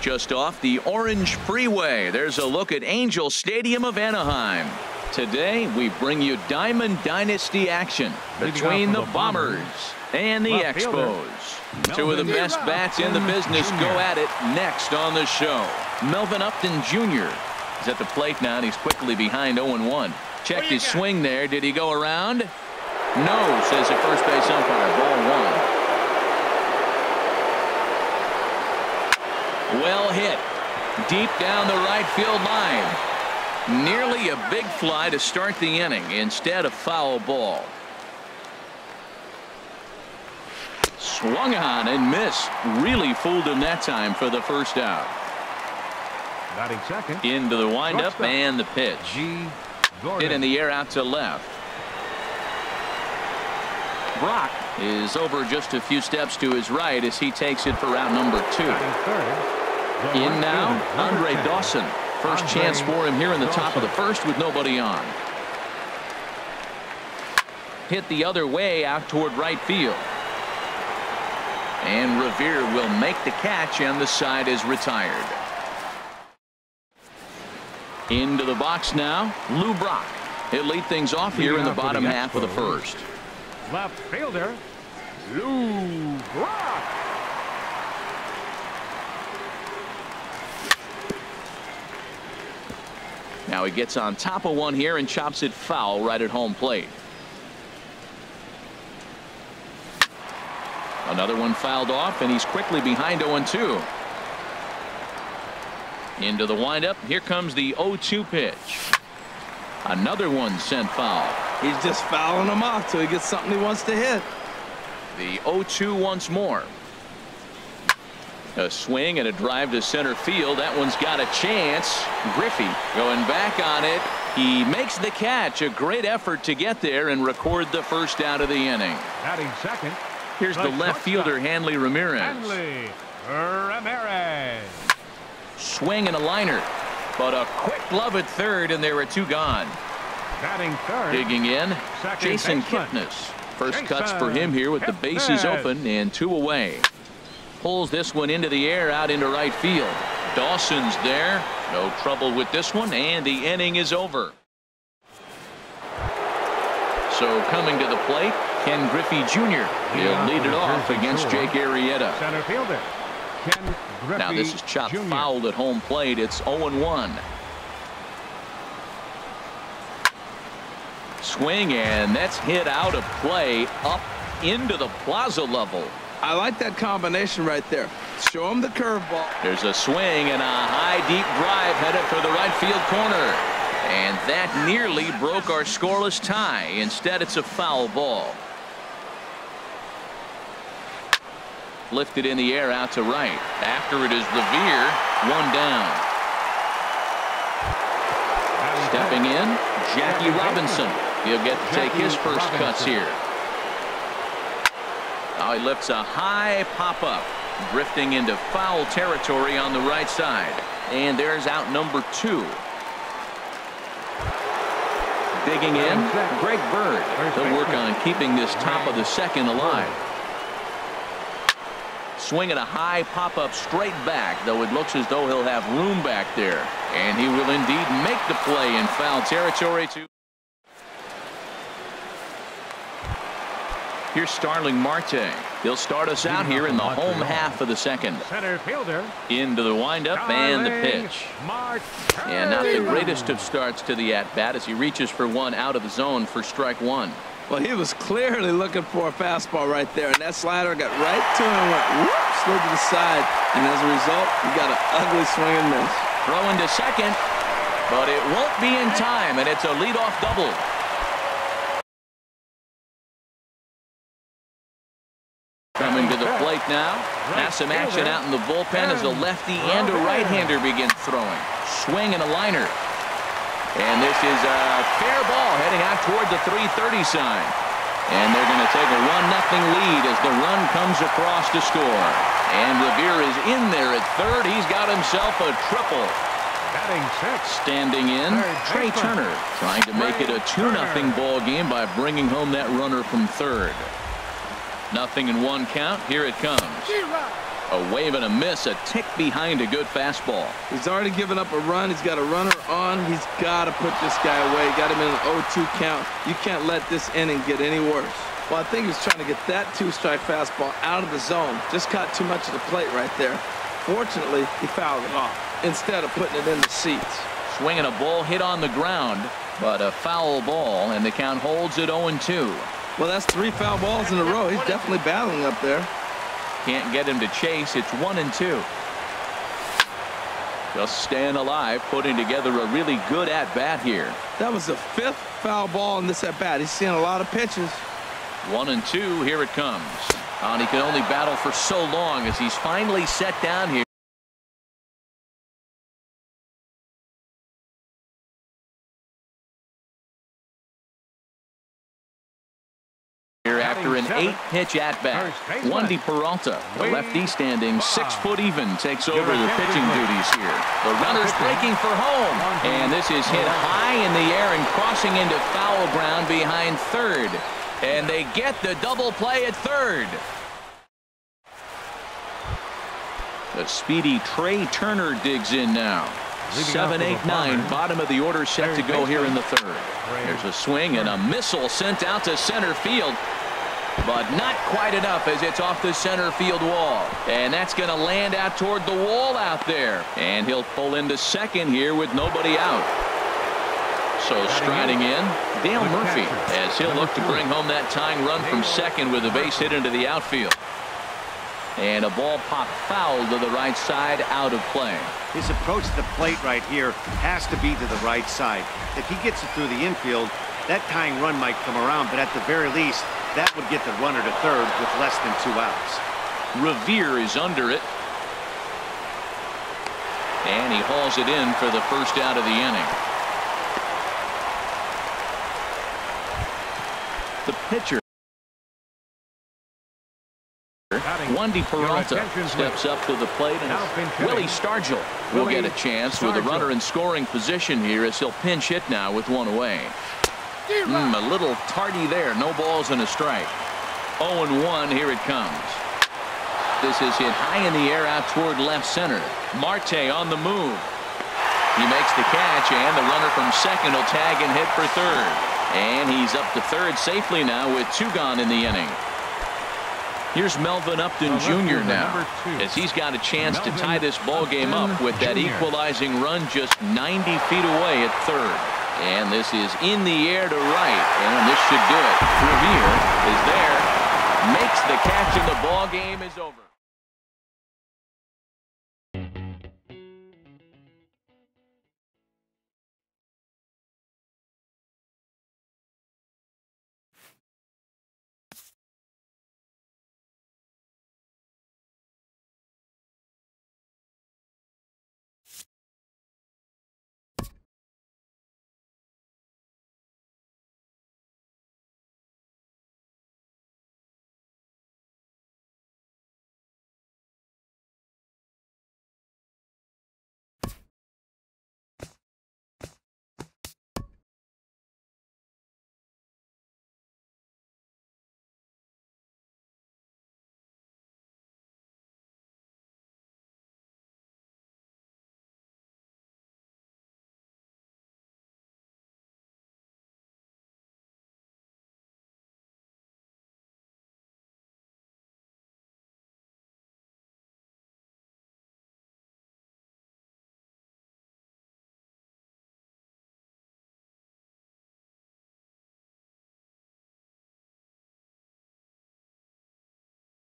Just off the Orange Freeway, there's a look at Angel Stadium of Anaheim. Today, we bring you Diamond Dynasty action between the Bombers and the Expos. Two of the best bats in the business go at it next on the show. Melvin Upton Jr. is at the plate now, and he's quickly behind 0-1. Checked his swing there. Did he go around? No, says the first base umpire. Ball one. Well hit. Deep down the right field line. Nearly a big fly to start the inning instead of foul ball. Swung on and missed. Really fooled him that time for the first out. Batting second. Into the windup and the pitch. G. Hit in the air out to left. Brock is over just a few steps to his right as he takes it for round number two. In now, Andre Dawson. First chance for him here in the top of the first with nobody on. Hit the other way out toward right field. And Revere will make the catch and the side is retired. Into the box now, Lou Brock. He'll lead things off here in the bottom half of the first. Left fielder, Lou Brock. Now he gets on top of one here and chops it foul right at home plate. Another one fouled off and he's quickly behind 0-2. Into the windup. Here comes the 0-2 pitch. Another one sent foul. He's just fouling them off till he gets something he wants to hit. The 0-2 once more. A swing and a drive to center field. That one's got a chance. Griffey going back on it. He makes the catch. A great effort to get there and record the first out of the inning. Batting second. Here's the, the left fielder, Hanley Ramirez. Hanley Ramirez. Swing and a liner. But a quick glove at third, and there are two gone. Batting third. Digging in, Jason. Kipnis. First Jason cuts for him here with the bases open and two away. Pulls this one into the air out into right field. Dawson's there. No trouble with this one, and the inning is over. So coming to the plate, Ken Griffey Jr. He'll lead it off against Jake Arrieta. Center fielder. Ken Griffey Now this is chopped Jr. fouled at home plate. It's 0-1. Swing and that's hit out of play up into the plaza level. I like that combination right there. Show him the curveball. There's a swing and a high deep drive headed for the right field corner. And that nearly broke our scoreless tie. Instead it's a foul ball. Lifted in the air out to right. After it is Revere. One down. Stepping in, Jackie Robinson. He'll get to take his first cuts here. Now he lifts a high pop-up, drifting into foul territory on the right side. And there's out number two. Digging in, Greg Bird. He'll work on keeping this top of the second alive. Swinging a high pop-up straight back, though it looks as though he'll have room back there. And he will indeed make the play in foul territory. To Here's Starling Marte. He'll start us out here in the home half of the second. Center fielder. Into the windup and the pitch. And not the greatest of starts to the at-bat as he reaches for one out of the zone for strike one. Well, he was clearly looking for a fastball right there, and that slider got right to him and went whoop, slid to the side. And as a result, he got an ugly swing and miss. Throwing to second, but it won't be in time, and it's a leadoff double. To the plate now. Has some action out in the bullpen as a lefty and a right-hander begin throwing. Swing and a liner. And this is a fair ball heading out toward the 330 sign. And they're going to take a 1-0 lead as the run comes across to score. And Revere is in there at third. He's got himself a triple. Standing in, Trey Turner trying to make it a 2-0 ball game by bringing home that runner from third. Nothing in one count. Here it comes. A wave and a miss, a tick behind a good fastball. He's already given up a run. He's got a runner on. He's got to put this guy away. Got him in an 0-2 count. You can't let this inning get any worse. Well, I think he was trying to get that two-strike fastball out of the zone. Just caught too much of the plate right there. Fortunately, he fouled it off instead of putting it in the seats. Swinging a ball hit on the ground, but a foul ball, and the count holds at 0-2. Well, that's three foul balls in a row. He's definitely battling up there. Can't get him to chase. It's one and two. Just staying alive, putting together a really good at-bat here. That was the fifth foul ball in this at-bat. He's seeing a lot of pitches. One and two, here it comes. And he can only battle for so long as he's finally set down here. An eight-pitch at-bat. Wandy Peralta, the lefty standing six foot even, takes over the pitching duties here. The runner's breaking for home, and this is hit high in the air and crossing into foul ground behind third. And they get the double play at third. The speedy Trey Turner digs in now. Seven, eight, nine, bottom of the order set to go here in the third. There's a swing and a missile sent out to center field but not quite enough as it's off the center field wall. And that's going to land out toward the wall out there. And he'll pull into second here with nobody out. So striding in, Dale Murphy as he'll look to bring home that tying run from second with a base hit into the outfield. And a ball popped foul to the right side out of play. His approach to the plate right here has to be to the right side. If he gets it through the infield, that tying run might come around, but at the very least, that would get the runner to third with less than two outs. Revere is under it. And he hauls it in for the first out of the inning. The pitcher. Wandy Peralta steps up to the plate and Willie Stargell will get a chance with a runner in scoring position here as he'll pinch hit now with one away. Mm, a little tardy there. No balls and a strike. 0-1. Here it comes. This is hit high in the air out toward left center. Marte on the move. He makes the catch, and the runner from second will tag and hit for third. And he's up to third safely now with two gone in the inning. Here's Melvin Upton Jr. now as he's got a chance to tie this ball game up with that equalizing run just 90 feet away at third. And this is in the air to right. And this should do it. Revere is there. Makes the catch and the ball game is over.